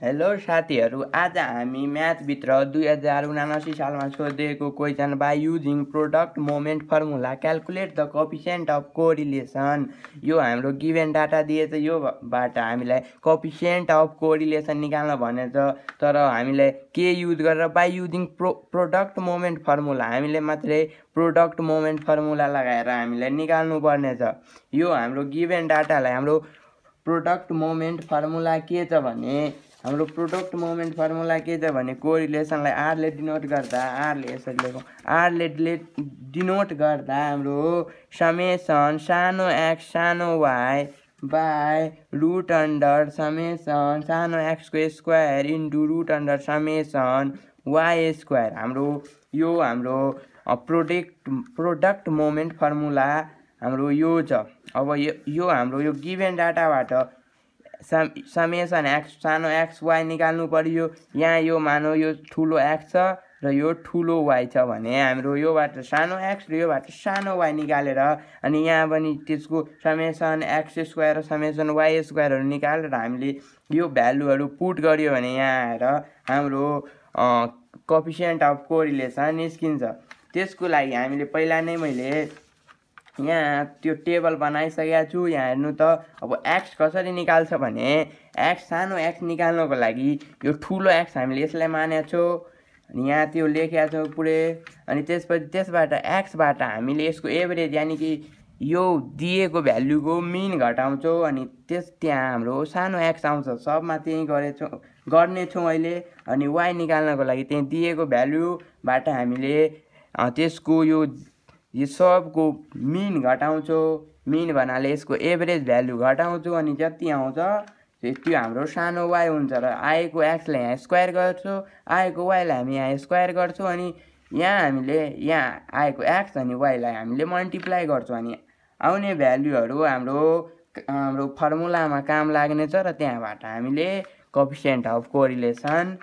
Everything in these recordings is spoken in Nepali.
हेलो साथीहरू आज हामी म्याथभित्र दुई हजार उनासी सालमा सोधिएको question by using product moment formula calculate the coefficient of correlation यो हाम्रो गिभेन डाटा दिएछ योबाट हामीलाई कफिसियन्ट अफ कोरिलेसन निकाल्न भनेछ। तर हामीलाई के युज गरेर by using pro product moment formula हामीले मात्रै प्रोडक्ट मोमेन्ट फर्मुला लगाएर हामीलाई निकाल्नु पर्नेछ यो हाम्रो गिभेन डाटालाई हाम्रो प्रोडक्ट मोमेन्ट फर्मुला के छ भने हाम्रो प्रोडक्ट मोमेन्ट फर्मुला के छ भने कोरिलेसनलाई आरले डिनोट गर्दा आरले यसरी लेखौँ। आरले डिनोट गर्दा हाम्रो समेसन सानो एक्स सानो y by root under summation सानो एक्सको square into root under summation y square हाम्रो यो हाम्रो प्रोडक्ट प्रोडक्ट मोमेन्ट फर्मुला हाम्रो यो छ। अब यो यो हाम्रो यो गिभेन डाटाबाट समेसन एक्स सानो एक्स वाइ निकाल्नु पऱ्यो यहाँ यो मानौ यो ठुलो एक्स छ र यो ठुलो वाइ छ भने हाम्रो योबाट सानो एक्स र योबाट सानो वाइ निकालेर अनि यहाँ पनि त्यसको समेसन एक्स स्क्वायर र समेसन वाइ स्क्वायरहरू निकालेर हामीले यो भ्यालुहरू पुट गऱ्यो भने यहाँ आएर हाम्रो कफिसियन्ट अफ कोरिलेसन निस्किन्छ। त्यसको लागि हामीले पहिला नै मैले यहाँ त्यो टेबल बनाइसकेको छु यहाँ हेर्नु त। अब एक्स कसरी निकाल्छ भने एक्स सानो एक्स निकाल्नको लागि यो ठुलो एक्स हामीले यसलाई मानेको छौँ। अनि यहाँ त्यो लेखेका छौँ पुरै। अनि त्यसपछि त्यसबाट एक्सबाट हामीले यसको एभरेज यानि कि यो दिएको भ्याल्युको मिन घटाउँछौँ। अनि त्यस त्यहाँ हाम्रो सानो एक्स आउँछ सबमा त्यहीँ गरेछौँ गर्नेछौँ अहिले। अनि वाइ निकाल्नको लागि त्यहीँ दिएको भ्याल्युबाट हामीले त्यसको यो यो सबको मिन घटाउँछौँ। मिन भन्नाले यसको एभरेज भ्यालु घटाउँछु अनि जति आउँछ त्यो हाम्रो सानो वाइ हुन्छ र आएको एक्सलाई यहाँ स्क्वायर गर्छौँ। आएको वाइलाई हामी यहाँ स्क्वायर गर्छौँ अनि यहाँ हामीले यहाँ आएको एक्स अनि वाइलाई हामीले मल्टिप्लाई गर्छौँ अनि आउने भ्याल्युहरू हाम्रो हाम्रो फर्मुलामा काम लाग्नेछ र त्यहाँबाट हामीले कफिसियन्ट अफ कोरिलेसन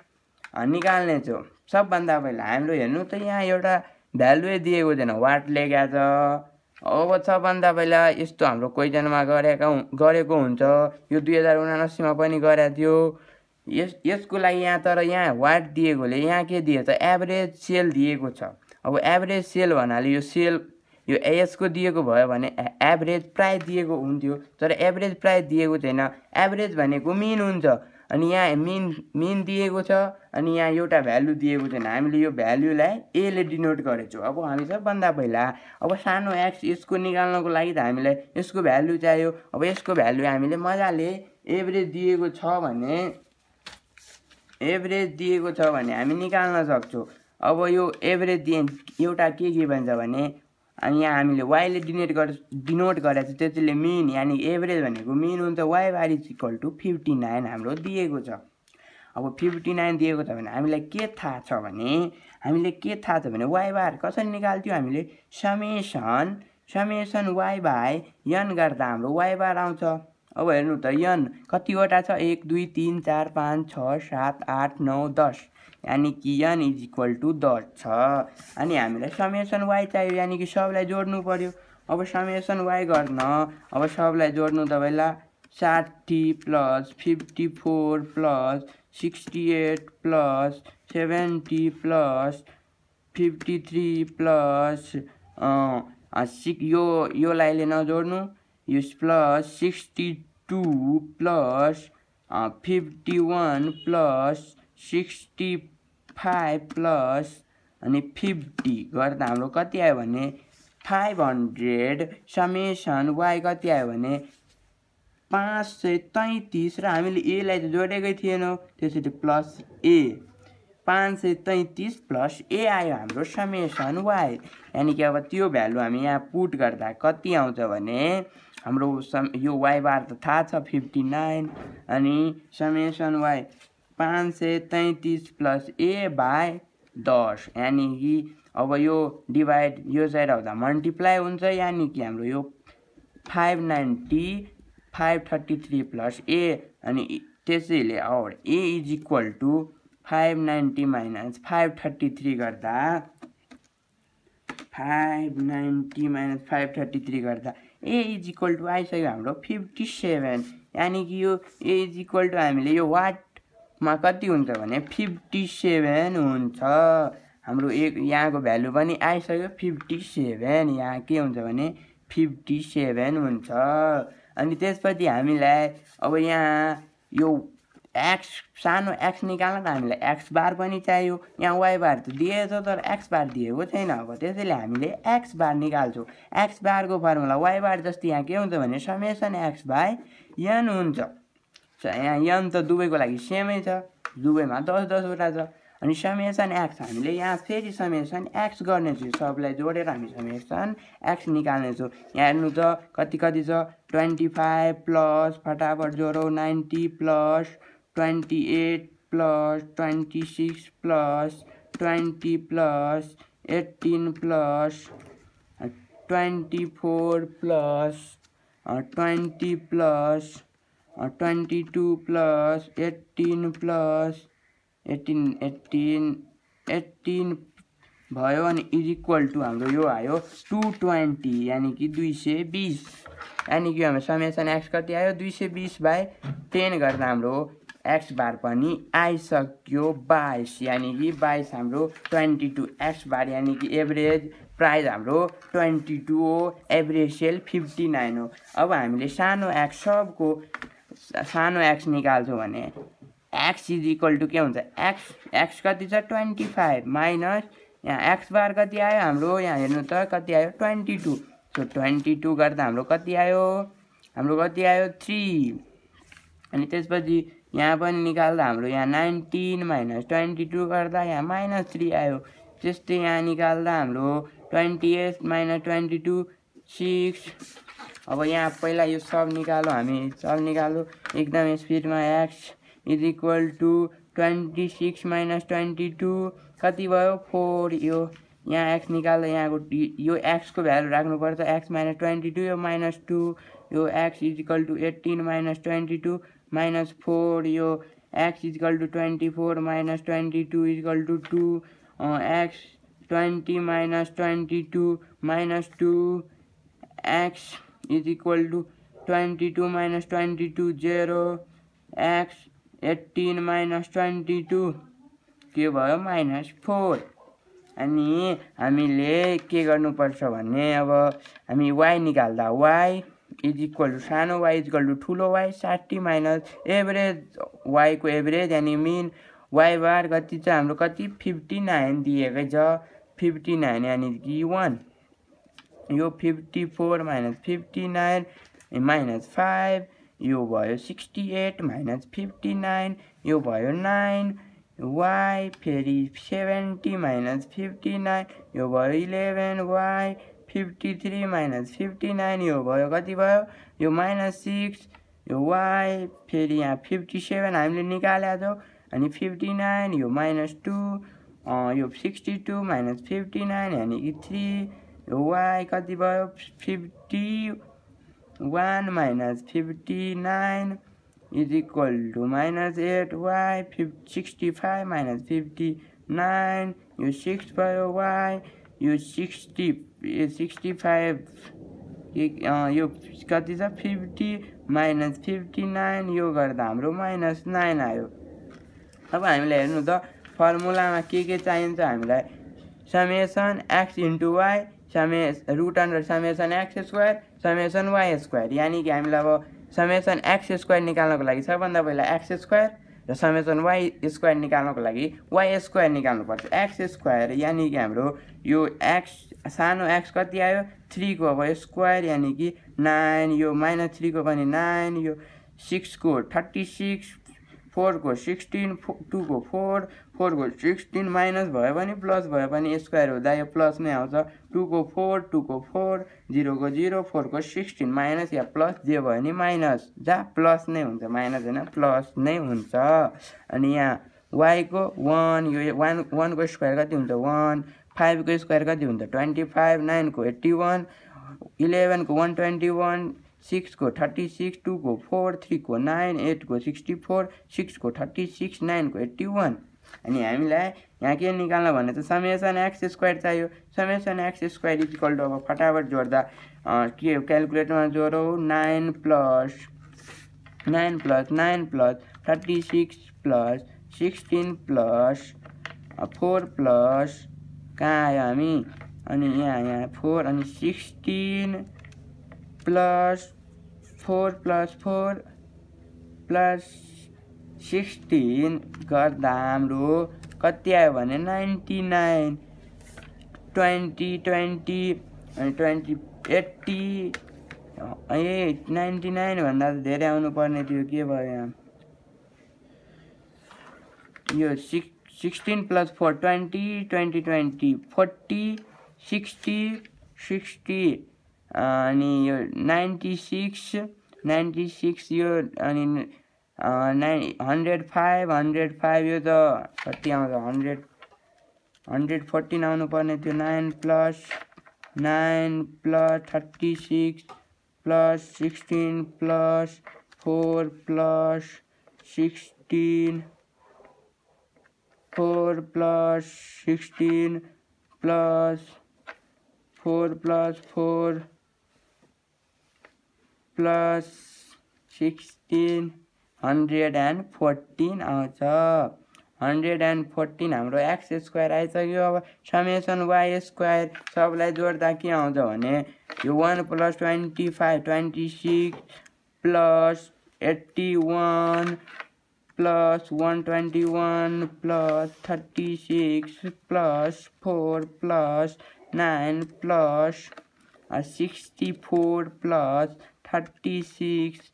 निकाल्नेछौँ। सबभन्दा पहिला हाम्रो हेर्नु त यहाँ एउटा भ्यालुए दिएको छैन वाट लेखेको छ अब सबभन्दा पहिला यस्तो हाम्रो क्वेसनमा गरेका गरेको हुन्छ। यो दुई हजार उनासीमा पनि गरेको थियो। यस यसको लागि यहाँ तर यहाँ वाट दिएकोले यहाँ के दिएछ? एभरेज सेल दिएको छ। अब एभरेज सेल भन्नाले यो सेल यो एएसको दिएको भयो भने एभरेज प्राइस दिएको हुन्थ्यो। तर एभरेज प्राइस दिएको छैन। एभरेज भनेको मिन हुन्छ। अनि यहाँ मिन मिन दिएको छ अनि यहाँ एउटा भ्यालु दिएको छैन। हामीले यो भ्यालुलाई एले डिनोट गरेछौँ। अब हामी सबभन्दा पहिला अब सानो एक्स यसको निकाल्नको लागि त हामीलाई यसको भ्यालु चाहियो। अब यसको भ्यालु हामीले मजाले एभरेज दिएको छ भने एभरेज दिएको छ भने हामी निकाल्न सक्छौँ। अब यो एभरेज दिए एउटा के के भन्छ भने अनि यहाँ हामीले वाइले डिनोट गर डिनोट गरेको छ त्यसले मिन यानि एभरेज भनेको मिन हुन्छ y bar is equal to fifty nine हाम्रो दिएको छ। अब फिफ्टी नाइन दिएको छ भने हामीलाई के थाहा छ भने हामीले के थाहा छ भने वाइ बार कसरी निकाल्थ्यो हामीले? Summation summation Y by n गर्दा हाम्रो वाइ बार आउँछ। अब हेर्नु त यन कतिवटा छ? एक दुई तिन चार पाँच छ सात आठ नौ दस। यानि कि यन इज इक्वल टु दस छ। अनि हामीलाई समेसन वाइ चाहियो यानि कि सबलाई जोड्नु पऱ्यो अब समेसन वाइ गर्न अब सबलाई जोड्नु तपाईँलाई साठी plus fifty four plus sixty eight plus seventy plus fifty three plus सिक यो योलाई अहिले नजोड्नु। यो plus sixty two plus fifty one plus sixty five plus अनि फिफ्टी गर्दा हाम्रो कति आयो भने फाइभ हन्ड्रेड समेसन वाइ कति आयो भने पाँच सय तैँतिस र हामीले एलाई त जोडेकै थिएनौँ त्यसरी प्लस ए। पाँच सय तैँतिस प्लस ए आयो हाम्रो समेसन वाइ। यानि कि अब त्यो भ्यालु हामी यहाँ पुट गर्दा कति आउँछ भने हाम्रो सम यो वाइ बार त थाहा छ फिफ्टी नाइन अनि समेसन वाइ। पाँच सय तैँतिस प्लस ए बाई दस। यानि कि अब यो डिभाइड यो साइड आउँदा मल्टिप्लाई हुन्छ यानि कि हाम्रो यो five ninety five thirty three plus A अनि त्यसैले अब A is equal to five ninety minus five thirty three गर्दा five ninety minus five thirty three गर्दा ए इज इक्वल टु आइसक्यो हाम्रो फिफ्टी सेभेन। यानि कि यो ए इज इक्वल टु हामीले यो वाट मा कति हुन्छ भने फिफ्टी सेभेन हुन्छ। हाम्रो एक यहाँको भ्यालु पनि आइसक्यो फिफ्टी सेभेन यहाँ के हुन्छ भने फिफ्टी सेभेन हुन्छ। अनि त्यसपछि हामीलाई अब यहाँ यो एक्स सानो एक्स निकाल्न त हामीलाई एक्स बार पनि चाहियो। यहाँ वाइ बार त दिएछ तर एक्स बार दिएको छैन। अब त्यसैले हामीले एक्स बार निकाल्छौँ। एक्स बारको फर्मुला वाइ बार जस्तै यहाँ के हुन्छ भने समेसन एक्स बाई एन हुन्छ। यहाँ एन त दुवैको लागि सेमै छ दुवैमा दस दसवटा छ। अनि समेसन एक्स। हामीले यहाँ फेरि समेसन एक्स गर्नेछु सबलाई जोडेर हामी समेसन एक्स निकाल्नेछौँ यहाँ हेर्नु त कति कति छ? ट्वेन्टी फाइभ प्लस फटाफट जोडौँ ninety plus twenty eight plus twenty six plus twenty plus eighteen plus twenty four plus twenty plus twenty two plus eighteen plus eighteen eighteen eighteen भयो अनि इज इक्वल टु हाम्रो यो आयो टु ट्वेन्टी यानि कि दुई सय बिस। यानि कि हाम्रो समेसन एक्स कति आयो? दुई सय बिस बाई टेन गर्दा हाम्रो एक्स बार पनि आइसक्यो बाइस। यानि कि बाइस हाम्रो ट्वेन्टी टू एक्स बार यानि कि एभरेज प्राइज हाम्रो ट्वेन्टी टू हो एभरेज सेल फिफ्टी नाइन हो। अब हामीले सानो एक्स सबको सानो एक्स निकाल्छौँ भने एक्स इज इक्वल टु के हुन्छ? एक्स एक्स कति छ? ट्वेन्टी फाइभ माइनस यहाँ एक्स बार कति आयो? हाम्रो यहाँ हेर्नु त कति आयो? Twenty two. So twenty two गर्दा हाम्रो कति आयो? हाम्रो कति आयो? थ्री। अनि त्यसपछि यहाँ पनि निकाल्दा हाम्रो यहाँ नाइन्टिन माइनस ट्वेन्टी टू गर्दा यहाँ माइनस थ्री आयो। त्यस्तै यहाँ निकाल्दा हाम्रो twenty eight minus twenty two six. अब यहाँ पहिला यो सब निकालो हामी सब निकालो। एकदम स्पिडमा X is equal to twenty six minus twenty two. कति भयो? फोर। यो यहाँ एक्स निकाल्दा यहाँको यो एक्सको भ्यालु राख्नुपर्छ। एक्स माइनस ट्वेन्टी टू यो माइनस टू। यो x is equal to eighteen minus twenty two minus four. यो x is equal to twenty four minus twenty two is equal to two. X twenty minus twenty two minus two. X to twenty two minus twenty two zero X eighteen minus twenty two के भयो? माइनस फोर अनि हामीले के गर्नुपर्छ भने अब हामी वाइ निकाल्दा वाइ इज इक्वल टु सानो वाइ इज इक्वल टु ठुलो वाइ साठी माइनस एभरेज वाइको एभरेज यानि मिन वाइ बार कति छ हाम्रो कति? फिफ्टी नाइन दिएकै छ। फिफ्टी नाइन यानि कि वान यो fifty four minus fifty nine minus five यो भयो sixty eight minus fifty nine यो भयो नाइन वाइ फेरि सेभेन्टी माइनस फिफ्टी नाइन यो भयो eleven y fifty three minus fifty nine यो भयो कति भयो? यो माइनस सिक्स यो वाइ फेरि यहाँ फिफ्टी सेभेन हामीले निकालेको छौँ अनि फिफ्टी नाइन यो माइनस टू यो sixty two minus fifty nine यानि कि थ्री वाइ कति भयो? Fifty one minus fifty nine is equal to minus eight y फिफ sixty five minus fifty nine यो सिक्स भयो वाइ यो सिक्सटी सिक्सटी फाइभ यो कति छ? फिफ्टी माइनस फिफ्टी नाइन यो गर्दा हाम्रो माइनस नाइन आयो। अब हामीलाई हेर्नु त फर्मुलामा के के चाहिन्छ? हामीलाई समेसन एक्स इन्टु समे root under summation x square summation y square यानि कि हामीलाई अब समेसन एक्स स्क्वायर निकाल्नको लागि सबभन्दा पहिला एक्स स्क्वायर र समेसन वाइ स्क्वायर निकाल्नको लागि वाइ स्क्वायर निकाल्नुपर्छ। एक्स स्क्वायर यानि कि हाम्रो यो एक्स सानो एक्स कति आयो? थ्रीको भयो स्क्वायर यानि कि नाइन यो माइनस थ्रीको पनि नाइन यो सिक्सको थर्टी सिक्स फोरको सिक्सटिन फो टूको फोर फोरको सिक्सटिन माइनस भयो भने प्लस भयो भने स्क्वायर हुँदा यो प्लस नै आउँछ। टूको फोर टूको फोर जिरोको जिरो फोरको सिक्सटिन माइनस या प्लस जे भयो भने माइनस। जहाँ प्लस नै हुन्छ माइनस होइन प्लस नै हुन्छ। अनि यहाँ वाइको वान यो वान वानको स्क्वायर कति हुन्छ? वान फाइभको स्क्वायर कति हुन्छ? ट्वेन्टी फाइभ नाइनको एट्टी वान इलेभेनको वान ट्वेन्टी वान सिक्सको थर्टी सिक्स, टू को फोर, थ्री को नाइन, एट को सिक्सटी फोर, सिक्स को थर्टी सिक्स नाइनको एट्टी वान। अनि हामीलाई यहाँ के निकाल्न भने त समेसन एक्स स्क्वायर चाहियो। Summation x square equal to अब फटाफट जोड्दा के क्यालकुलेटरमा जोडौँ? Nine plus nine plus nine plus, thirty six plus, sixteen plus four plus, कहाँ आयो हामी? अनि यहाँ, फोर अनि sixteen plus four plus four plus sixteen गर्दा हाम्रो कति आयो भने नाइन्टी नाइन ट्वेन्टी ट्वेन्टी अनि ट्वेन्टी एट्टी ए नाइन्टी नाइनभन्दा त धेरै आउनुपर्ने थियो। के भयो यहाँ? यो six sixteen plus four twenty twenty twenty forty sixty sixty अनि यो नाइन्टी सिक्स सिक्स यो अनि nine hundred five hundred five यो त कति आउँछ हन्ड्रेड हन्ड्रेड फोर्टिन आउनु पर्ने थियो nine plus nine plus thirty six plus sixteen plus four plus sixteen four plus sixteen plus four plus four plus sixteen hundred and fourteen आउँछ। हन्ड्रेड एन्ड फोर्टिन हाम्रो एक्स स्क्वायर आइसक्यो। अब समेसन वाइ स्क्वायर सबलाई जोड्दा के आउँछ भने यो one plus twenty five twenty six plus eighty one plus one twenty one plus thirty six plus four plus nine plus sixty four plus thirty six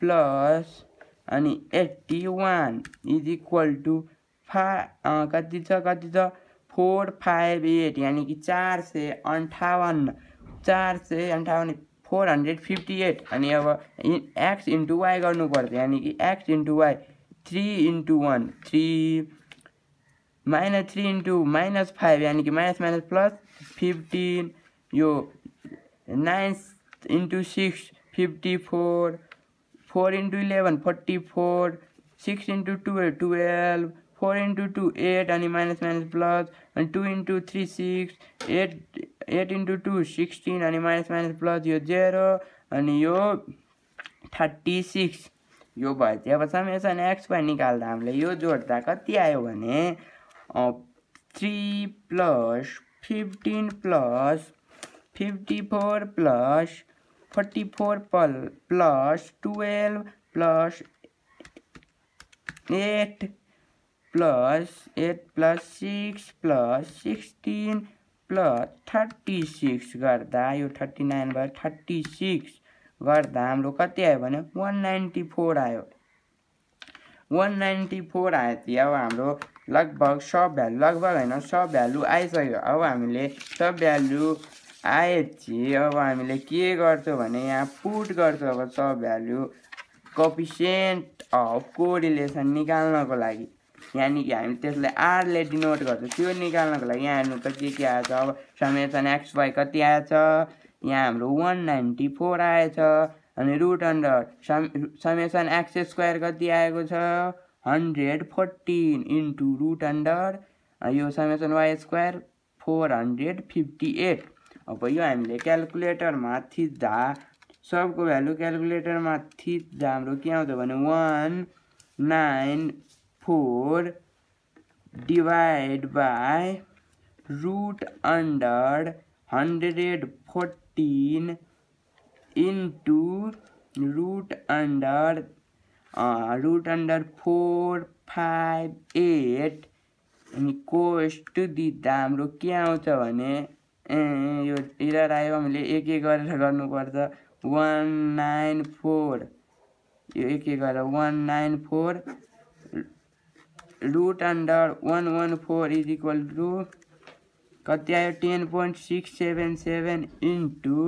plus अनि eighty one is equal to फा कति छ कति छ? फोर फाइभ एट यानि कि चार सय अन्ठाउन्न चार सय अन्ठाउन्न फोर हन्ड्रेड फिफ्टी एट अनि अब एक्स इन्टु वाइ गर्नुपर्छ यानि कि x into y three into one three minus three into minus five यानि कि माइनस माइनस प्लस फिफ्टिन यो nine into six fifty four four into eleven forty four six into twelve twelve four into two eight अनि माइनस माइनस प्लस अनि two into three six eight eight into two sixteen अनि माइनस माइनस प्लस यो जेरो अनि यो थर्टी सिक्स यो अब समेसन एक्स वाइ निकाल्दा हामीले यो जोड्दा कति आयो three plus fifteen plus fifty four plus forty four पल plus twelve plus eight plus eight plus six plus sixteen plus thirty six गर्दा यो थर्टी नाइन भयो थर्टी सिक्स गर्दा हाम्रो कति आयो भने वान नाइन्टी फोर आयो। वान नाइन्टी फोर आयो अब हाम्रो लगभग सब भ्यालु लगभग होइन सब भ्यालु आइसक्यो। अब हामीले सब भ्यालु आएपछि अब हामीले के गर्छौँ भने यहाँ पुट गर्छौँ। अब सब भ्यालु कपिसेन्ट अफ कोरिलेसन निकाल्नको लागि। यानि कि हामी त्यसलाई आरले डिनोट गर्छौँ। त्यो निकाल्नको लागि यहाँ हेर्नु त के के आएछ? अब समेसन एक्स वाइ कति आएछ? यहाँ हाम्रो वान नाइन्टी फोर आएछ। अनि root under sum summation x square कति आएको छ? Hundred fourteen into root under यो summation y square four hundred fifty eight अब यो हामीले क्यालकुलेटरमा थिच्दा सबको भ्यालु क्यालकुलेटरमा थिच्दा हाम्रो के आउँछ भने one nine four divide by root under hundred fourteen into root under root under four five eight अनि कोस्ट दिँदा हाम्रो के आउँछ भने यो इरर आयो हामीले एक एक गरेर गर्नुपर्छ। One nine four. यो एक एक गरेर। One nine four. Root under one one four is equal to कति आयो? Ten point six seven seven into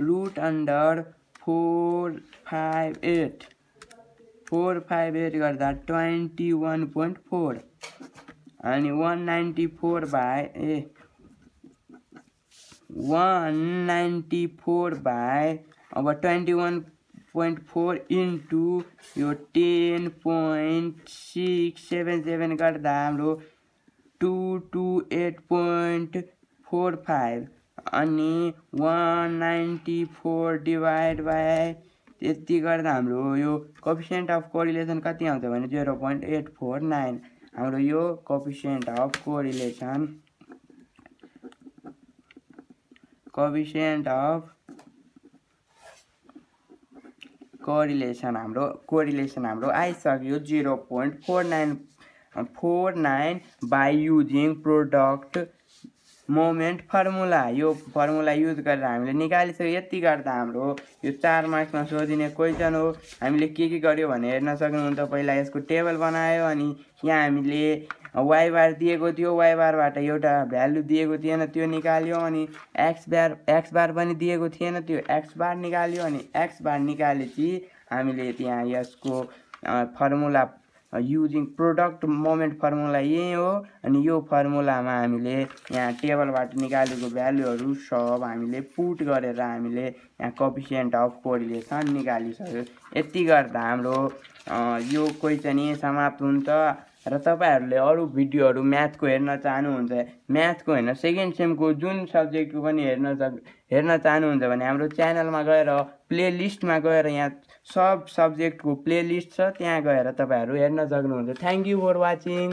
root under four five eight. Four five eight गर्दा ट्वेन्टी वान पोइन्ट फोर। अनि one ninety four by a. One ninety four by अब twenty one point four into यो ten point six seven seven गर्दा हाम्रो two two eight point four five अनि one ninety four divide by त्यति गर्दा हाम्रो यो कोफिसियन्ट अफ कोरिलेसन कति आउँछ भने zero point eight four nine हाम्रो यो coefficient of correlation coefficient of correlation हाम्रो कोरिलेसन हाम्रो आइसक्यो zero point four nine four nine by using product moment formula यो फर्मुला युज गरेर हामीले निकालिसक्यो। यति गर्दा हाम्रो यो चार मार्क्समा सोधिने क्वेसन हो। हामीले के के गर्यो भने हेर्न सक्नुहुन्छ। पहिला यसको टेबल बनायो अनि यहाँ हामीले वाइ बार दिएको थियो। वाइ बारबाट एउटा भ्यालु दिएको थिएन त्यो निकाल्यो अनि एक्स बार एक्स बार पनि दिएको थिएन त्यो एक्स बार निकाल्यो अनि एक्स बार निकालेपछि हामीले त्यहाँ यसको formula using product moment formula यही हो। अनि यो फर्मुलामा हामीले यहाँ टेबलबाट निकालेको भ्यालुहरू सब हामीले पुट गरेर हामीले यहाँ कफिसियन्ट अफ कोरिलेसन निकालिसक्यो। यति गर्दा हाम्रो यो क्वेसन यही समाप्त हुन्छ। र तपाईँहरूले अरू भिडियोहरू म्याथको हेर्न चाहनुहुन्छ म्याथको होइन सेकेन्ड सेमको जुन सब्जेक्टको पनि हेर्न हेर्न चाहनुहुन्छ भने हाम्रो च्यानलमा गएर प्लेलिस्टमा गएर यहाँ सब सब्जेक्टको प्लेलिस्ट छ त्यहाँ गएर तपाईँहरू हेर्न सक्नुहुन्छ। Thank you for watching